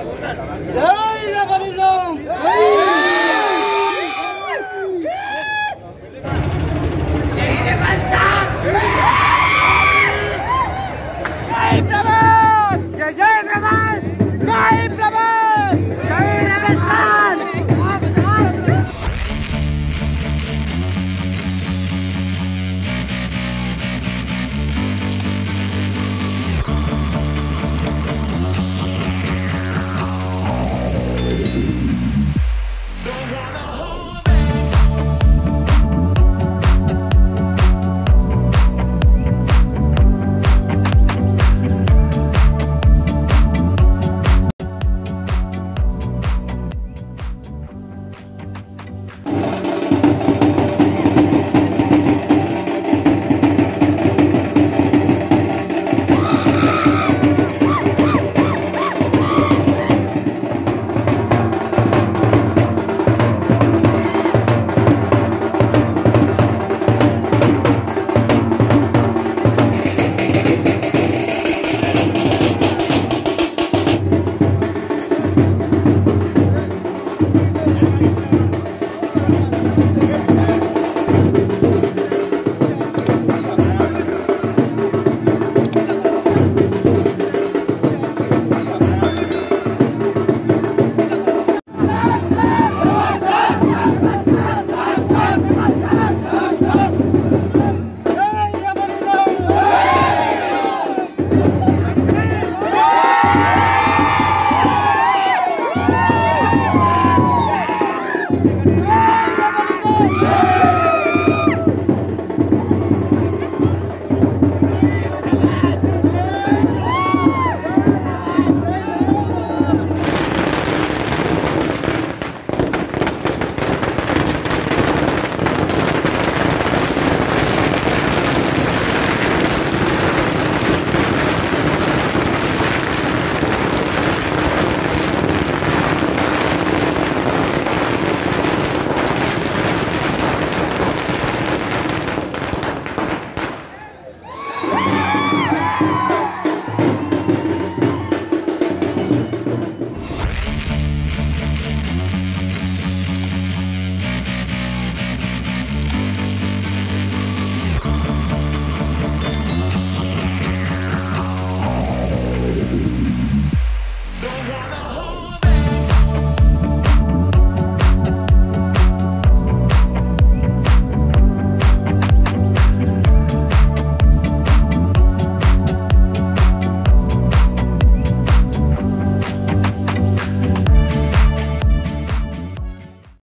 ¡Ay, la Ei,